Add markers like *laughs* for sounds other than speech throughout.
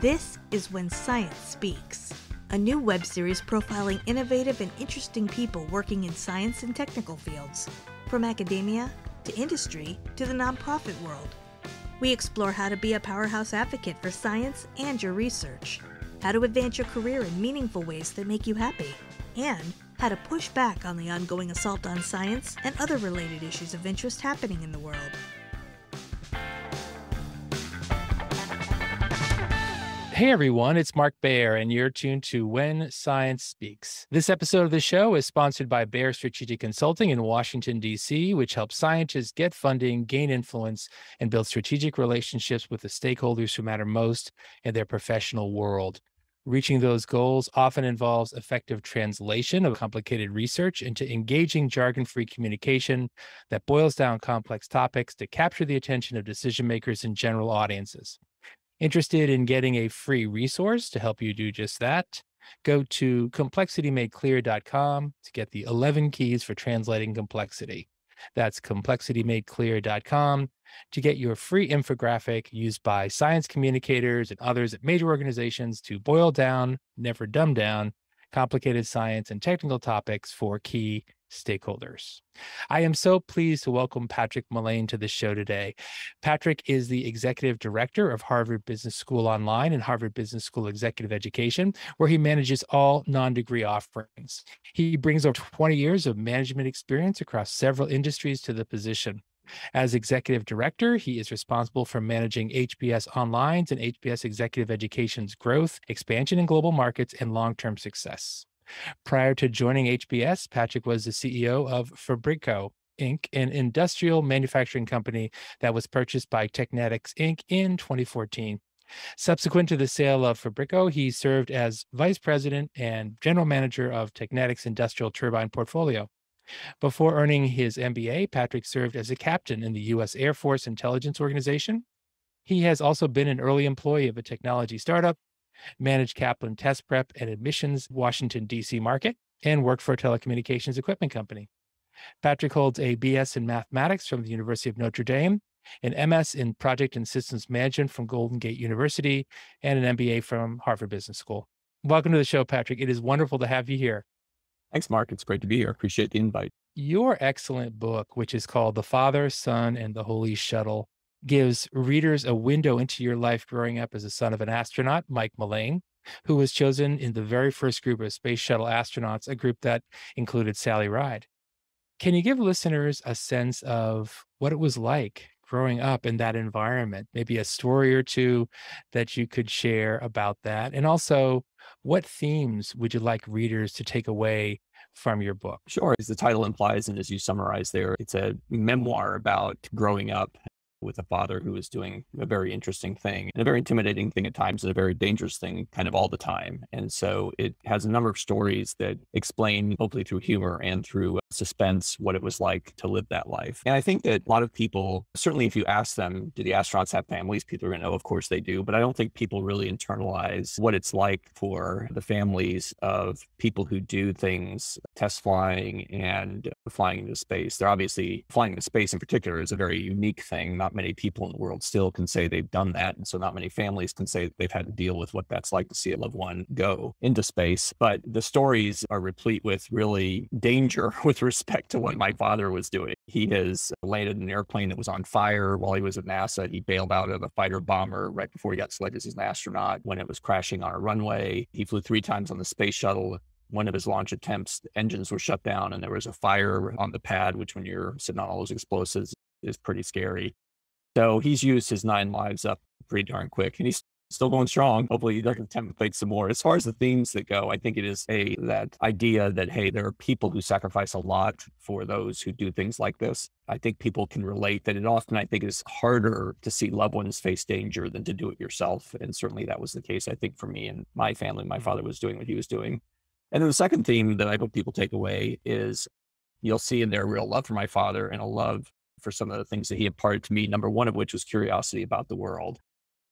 This is When Science Speaks, a new web series profiling innovative and interesting people working in science and technical fields, from academia to industry to the nonprofit world. We explore how to be a powerhouse advocate for science and your research, how to advance your career in meaningful ways that make you happy, and how to push back on the ongoing assault on science and other related issues of interest happening in the world. Hey everyone, it's Mark Bayer, and you're tuned to When Science Speaks. This episode of the show is sponsored by Bayer Strategic Consulting in Washington, D.C., which helps scientists get funding, gain influence, and build strategic relationships with the stakeholders who matter most in their professional world. Reaching those goals often involves effective translation of complicated research into engaging jargon free communication that boils down complex topics to capture the attention of decision makers and general audiences. Interested in getting a free resource to help you do just that? Go to complexitymadeclear.com to get the 11 keys for translating complexity. That's complexitymadeclear.com to get your free infographic used by science communicators and others at major organizations to boil down, never dumb down, complicated science and technical topics for key stakeholders. I am so pleased to welcome Patrick Mullane to the show today. Patrick is the executive director of Harvard Business School Online and Harvard Business School Executive Education, where he manages all non degree offerings. He brings over 20 years of management experience across several industries to the position. As executive director, he is responsible for managing HBS Online's and HBS Executive Education's growth, expansion in global markets, and long term success. Prior to joining HBS, Patrick was the CEO of Fabrico Inc., an industrial manufacturing company that was purchased by Technetics Inc. in 2014. Subsequent to the sale of Fabrico, he served as vice president and general manager of Technetics' industrial turbine portfolio. Before earning his MBA, Patrick served as a captain in the U.S. Air Force Intelligence Organization. He has also been an early employee of a technology startup managed Kaplan Test Prep and Admissions Washington, D.C. market, and worked for a telecommunications equipment company. Patrick holds a BS in mathematics from the University of Notre Dame, an MS in project and systems management from Golden Gate University, and an MBA from Harvard Business School. Welcome to the show, Patrick. It is wonderful to have you here. Thanks, Mark. It's great to be here. Appreciate the invite. Your excellent book, which is called The Father, Son, and the Holy Shuttle, gives readers a window into your life growing up as a son of an astronaut, Mike Mullane, who was chosen in the very first group of space shuttle astronauts, a group that included Sally Ride. Can you give listeners a sense of what it was like growing up in that environment? Maybe a story or two that you could share about that. And also, what themes would you like readers to take away from your book? Sure. As the title implies, and as you summarize there, it's a memoir about growing up with a father who is doing a very interesting thing and a very intimidating thing at times and a very dangerous thing kind of all the time. And so it has a number of stories that explain, hopefully through humor and through suspense, what it was like to live that life. And I think that a lot of people, certainly if you ask them, do the astronauts have families? People are going to know, of course they do. But I don't think people really internalize what it's like for the families of people who do things, test flying and flying into space. They're obviously flying into space in particular is a very unique thing not many people in the world still can say they've done that. And so not many families can say they've had to deal with what that's like to see a loved one go into space. But the stories are replete with really danger *laughs* with respect to what my father was doing. He has landed an airplane that was on fire while he was at NASA. He bailed out of a fighter bomber right before he got selected as an astronaut when it was crashing on a runway. He flew three times on the space shuttle one of his launch attempts, engines were shut down and there was a fire on the pad, which when you're sitting on all those explosives is pretty scary. So he's used his nine lives up pretty darn quick and he's still going strong. Hopefully he doesn't template some more. As far as the themes that go, I think it is a that idea that hey, there are people who sacrifice a lot for those who do things like this. I think people can relate that it often I think is harder to see loved ones face danger than to do it yourself. And certainly that was the case, I think, for me and my family. My mm-hmm. father was doing what he was doing. And then the second theme that I hope people take away is you'll see in there real love for my father and a love for some of the things that he imparted to me, number one of which was curiosity about the world.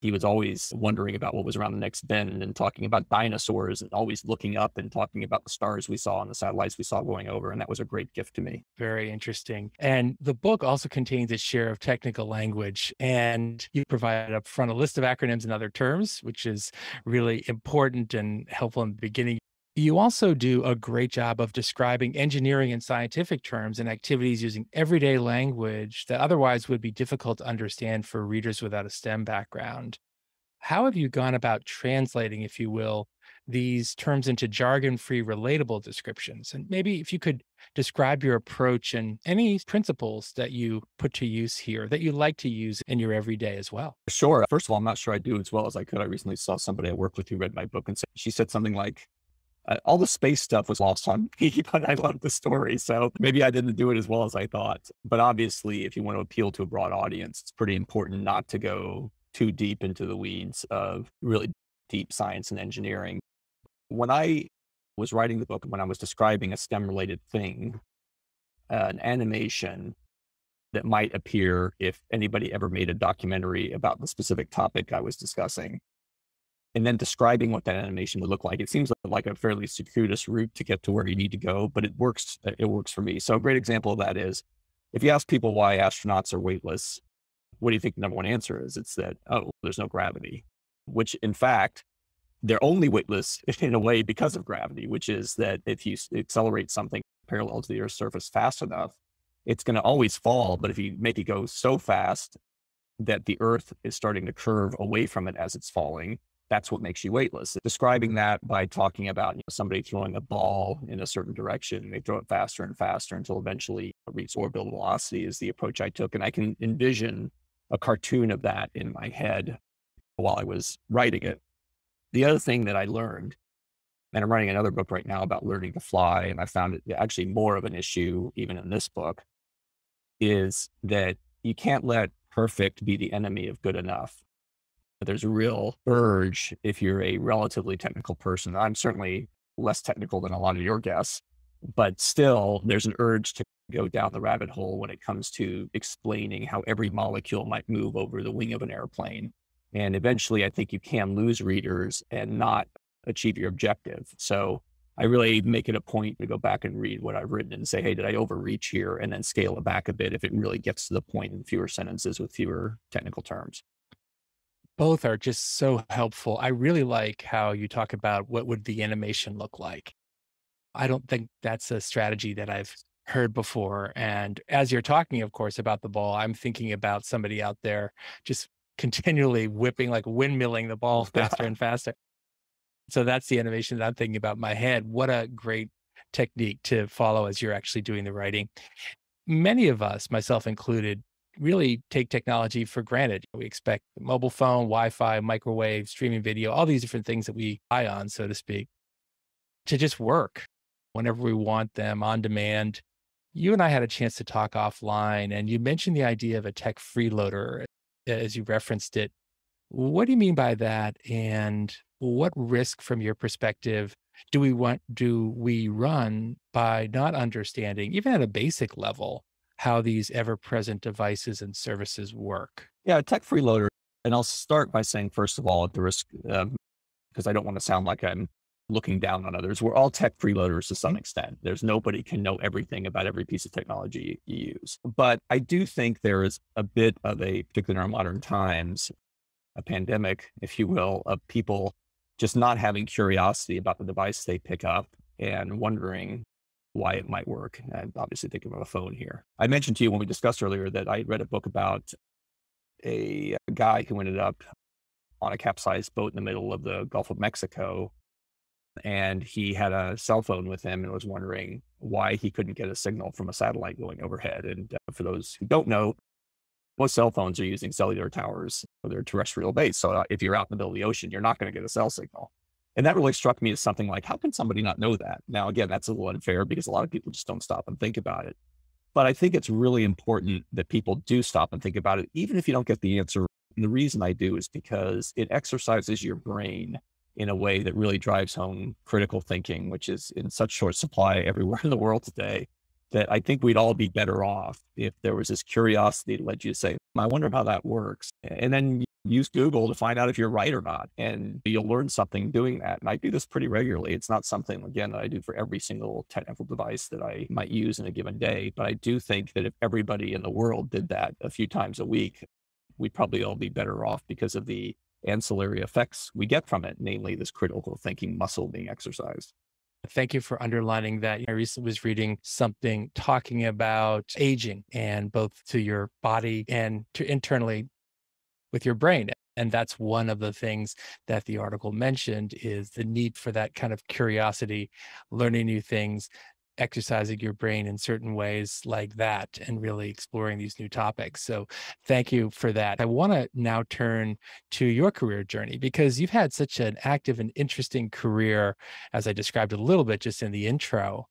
he was always wondering about what was around the next bend and talking about dinosaurs and always looking up and talking about the stars we saw and the satellites we saw going over. And that was a great gift to me. Very interesting. And the book also contains a share of technical language. And you provide up front a list of acronyms and other terms, which is really important and helpful in the beginning. You also do a great job of describing engineering and scientific terms and activities using everyday language that otherwise would be difficult to understand for readers without a STEM background. How have you gone about translating, if you will, these terms into jargon free, relatable descriptions? And maybe if you could describe your approach and any principles that you put to use here that you like to use in your everyday as well. Sure. First of all, I'm not sure I do as well as I could. I recently saw somebody I work with who read my book and said, she said something like, uh, all the space stuff was lost on me, *laughs* but I loved the story. So maybe I didn't do it as well as I thought. But obviously, if you want to appeal to a broad audience, it's pretty important not to go too deep into the weeds of really deep science and engineering. When I was writing the book, when I was describing a STEM related thing, uh, an animation that might appear if anybody ever made a documentary about the specific topic I was discussing, and then describing what that animation would look like. It seems like a fairly circuitous route to get to where you need to go, but it works. Uh, it works for me. So a great example of that is if you ask people why astronauts are weightless, what do you think the number one answer is? It's that, oh, there's no gravity, which in fact, they're only weightless *laughs* in a way because of gravity, which is that if you accelerate something parallel to the Earth's surface fast enough, it's going to always fall. But if you make it go so fast that the Earth is starting to curve away from it as it's falling, that's what makes you weightless. Describing that by talking about you know, somebody throwing a ball in a certain direction, they throw it faster and faster until eventually it reaches orbital velocity is the approach I took. And I can envision a cartoon of that in my head while I was writing it. The other thing that I learned, and I'm writing another book right now about learning to fly, and I found it actually more of an issue even in this book, is that you can't let perfect be the enemy of good enough there's a real urge if you're a relatively technical person. I'm certainly less technical than a lot of your guests, but still there's an urge to go down the rabbit hole when it comes to explaining how every molecule might move over the wing of an airplane. And eventually, I think you can lose readers and not achieve your objective. So I really make it a point to go back and read what I've written and say, hey, did I overreach here? And then scale it back a bit if it really gets to the point in fewer sentences with fewer technical terms both are just so helpful. I really like how you talk about what would the animation look like. I don't think that's a strategy that I've heard before. And as you're talking, of course, about the ball, I'm thinking about somebody out there just *laughs* continually whipping, like windmilling the ball *laughs* faster *laughs* and faster. So that's the animation that I'm thinking about in my head. What a great technique to follow as you're actually doing the writing. Many of us, myself included, really take technology for granted. We expect mobile phone, Wi Fi, microwave, streaming video, all these different things that we eye on, so to speak, to just work whenever we want them on demand. You and I had a chance to talk offline, and you mentioned the idea of a tech freeloader as you referenced it. What do you mean by that? And what risk, from your perspective, do we want do we run by not understanding, even at a basic level, how these ever present devices and services work? Yeah, tech freeloader. And I'll start by saying, first of all, at the risk, because um, I don't want to sound like I'm looking down on others, we're all tech freeloaders to some mm-hmm. extent. There's nobody can know everything about every piece of technology you use. But I do think there is a bit of a, particularly in our modern times, a pandemic, if you will, of people just not having curiosity about the device they pick up and wondering why it might work. And obviously thinking about a phone here. I mentioned to you when we discussed earlier that I read a book about a guy who ended up on a capsized boat in the middle of the Gulf of Mexico. And he had a cell phone with him and was wondering why he couldn't get a signal from a satellite going overhead. And uh, for those who don't know, most cell phones are using cellular towers for their terrestrial base. So uh, if you're out in the middle of the ocean, you're not going to get a cell signal. And that really struck me as something like, how can somebody not know that? Now, again, that's a little unfair because a lot of people just don't stop and think about it. But I think it's really important that people do stop and think about it, even if you don't get the answer. And the reason I do is because it exercises your brain in a way that really drives home critical thinking, which is in such short supply everywhere *laughs* in the world today that I think we'd all be better off if there was this curiosity that led you to say, I wonder how that works. And then use Google to find out if you're right or not. And you'll learn something doing that. And I do this pretty regularly. It's not something, again, that I do for every single technical device that I might use in a given day. But I do think that if everybody in the world did that a few times a week, we'd probably all be better off because of the ancillary effects we get from it, namely this critical thinking muscle being exercised. Thank you for underlining that. I recently was reading something talking about aging and both to your body and to internally with your brain. And that's one of the things that the article mentioned is the need for that kind of curiosity, learning new things, exercising your brain in certain ways like that and really exploring these new topics. So thank you for that. I want to now turn to your career journey because you've had such an active and interesting career, as I described a little bit just in the intro.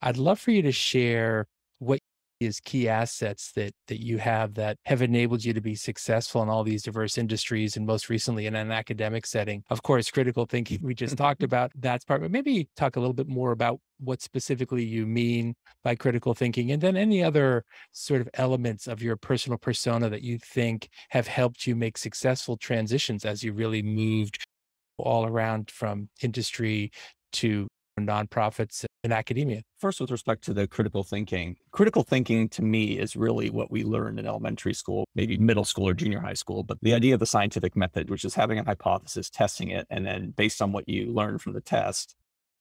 I'd love for you to share what is key assets that that you have that have enabled you to be successful in all these diverse industries and most recently in an academic setting. Of course critical thinking we just talked *laughs* about that's part but maybe talk a little bit more about what specifically you mean by critical thinking and then any other sort of elements of your personal persona that you think have helped you make successful transitions as you really moved all around from industry to nonprofits and academia. First, with respect to the critical thinking, critical thinking to me is really what we learned in elementary school, maybe middle school or junior high school. But the idea of the scientific method, which is having a hypothesis, testing it, and then based on what you learn from the test,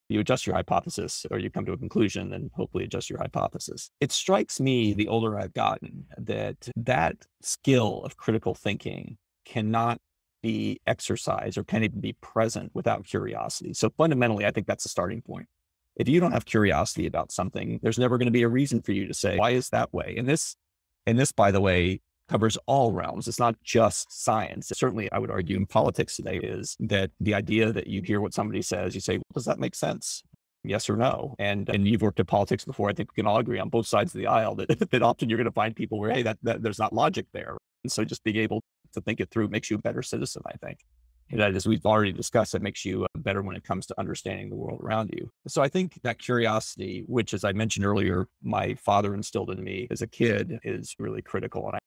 you adjust your hypothesis or you come to a conclusion and hopefully adjust your hypothesis. It strikes me the older I've gotten that that skill of critical thinking cannot be exercised or can't even be present without curiosity. So fundamentally, I think that's the starting point. If you don't have curiosity about something, there's never going to be a reason for you to say, why is that way? And this, and this, by the way, covers all realms. It's not just science. Certainly, I would argue in politics today is that the idea that you hear what somebody says, you say, well, does that make sense? Yes or no? And and you've worked in politics before. I think we can all agree on both sides of the aisle that, *laughs* that often you're going to find people where, hey, that, that there's not logic there. And so just being able to think it through makes you a better citizen, I think. And as we've already discussed, it makes you uh, better when it comes to understanding the world around you. So I think that curiosity, which, as I mentioned earlier, my father instilled in me as a kid, is really critical. And I,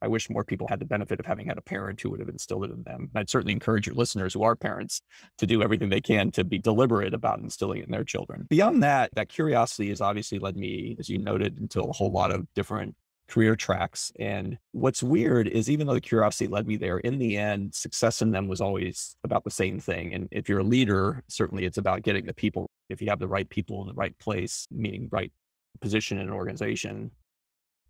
I wish more people had the benefit of having had a parent who would have instilled it in them. I'd certainly encourage your listeners who are parents to do everything they can to be deliberate about instilling it in their children. Beyond that, that curiosity has obviously led me, as you noted, into a whole lot of different career tracks. And what's weird is even though the curiosity led me there, in the end, success in them was always about the same thing. And if you're a leader, certainly it's about getting the people, if you have the right people in the right place, meaning right position in an organization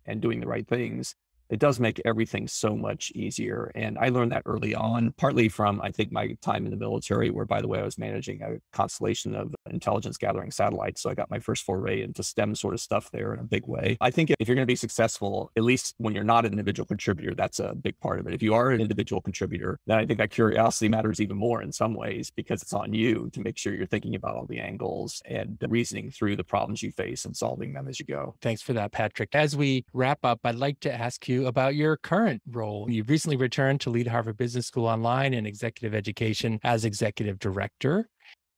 and doing the right things, it does make everything so much easier. And I learned that early on, partly from, I think, my time in the military, where, by the way, I was managing a constellation of intelligence gathering satellites. So I got my first foray into STEM sort of stuff there in a big way. I think if you're going to be successful, at least when you're not an individual contributor, that's a big part of it. If you are an individual contributor, then I think that curiosity matters even more in some ways because it's on you to make sure you're thinking about all the angles and reasoning through the problems you face and solving them as you go. Thanks for that, Patrick. As we wrap up, I'd like to ask you about your current role. You've recently returned to lead Harvard Business School Online and executive education as executive director.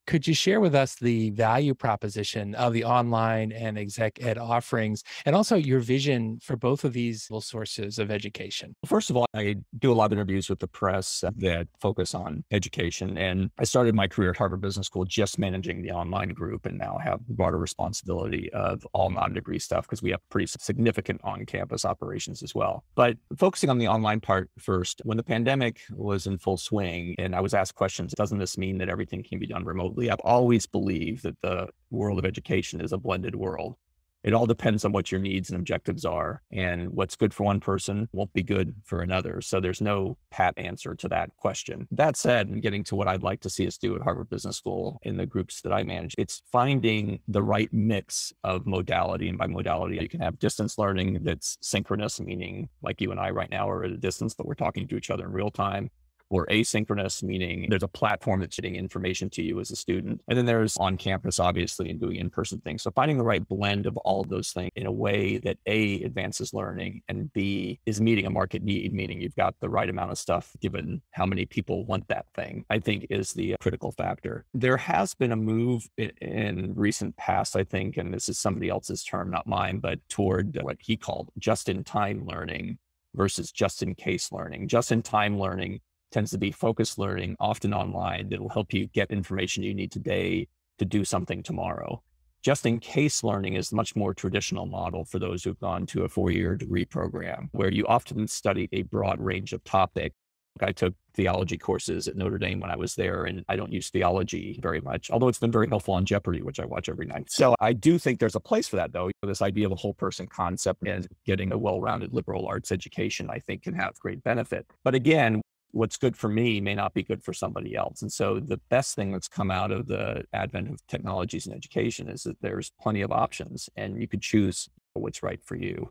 Could you share with us the value proposition of the online and exec ed offerings and also your vision for both of these sources of education? First of all, I do a lot of interviews with the press that focus on education. And I started my career at Harvard Business School just managing the online group and now have broader responsibility of all non degree stuff because we have pretty significant on campus operations as well. But focusing on the online part first, when the pandemic was in full swing and I was asked questions, doesn't this mean that everything can be done remotely? I've always believed that the world of education is a blended world. It all depends on what your needs and objectives are. And what's good for one person won't be good for another. So there's no pat answer to that question. That said, and getting to what I'd like to see us do at Harvard Business School in the groups that I manage, it's finding the right mix of modality. And by modality, you can have distance learning that's synchronous, meaning like you and I right now are at a distance, but we're talking to each other in real time or asynchronous, meaning there's a platform that's getting information to you as a student. And then there's on campus, obviously, and doing in person things. So finding the right blend of all of those things in a way that A, advances learning and B, is meeting a market need, meaning you've got the right amount of stuff given how many people want that thing, I think is the critical factor. There has been a move in, in recent past, I think, and this is somebody else's term, not mine, but toward what he called just in time learning versus just in case learning. Just in time learning tends to be focused learning, often online, that will help you get information you need today to do something tomorrow. Just in case learning is much more traditional model for those who've gone to a four year degree program, where you often study a broad range of topics. I took theology courses at Notre Dame when I was there, and I don't use theology very much, although it's been very helpful on Jeopardy, which I watch every night. So I do think there's a place for that, though. This idea of a whole person concept and getting a well rounded liberal arts education, I think, can have great benefit. But again, what's good for me may not be good for somebody else. And so the best thing that's come out of the advent of technologies in education is that there's plenty of options and you could choose what's right for you.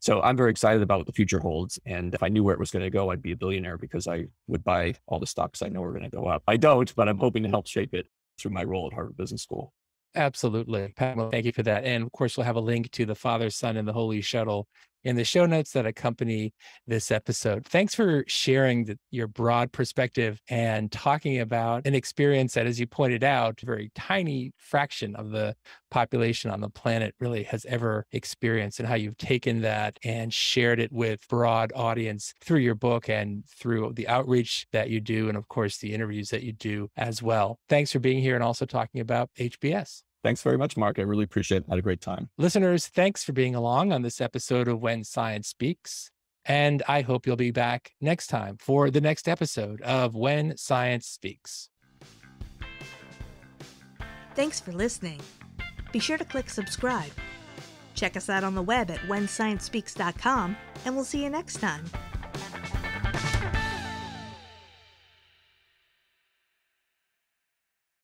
So I'm very excited about what the future holds. And if I knew where it was going to go, I'd be a billionaire because I would buy all the stocks I know are going to go up. I don't, but I'm hoping to help shape it through my role at Harvard Business School. Absolutely. Pamela, thank you for that. And of course, we'll have a link to the Father, Son, and the Holy Shuttle in the show notes that accompany this episode. Thanks for sharing the, your broad perspective and talking about an experience that, as you pointed out, a very tiny fraction of the population on the planet really has ever experienced, and how you've taken that and shared it with broad audience through your book and through the outreach that you do, and of course the interviews that you do as well. Thanks for being here and also talking about HBS. Thanks very much, Mark. I really appreciate it. I had a great time. Listeners, thanks for being along on this episode of When Science Speaks. And I hope you'll be back next time for the next episode of When Science Speaks. Thanks for listening. Be sure to click subscribe. Check us out on the web at whensciencespeaks.com, and we'll see you next time.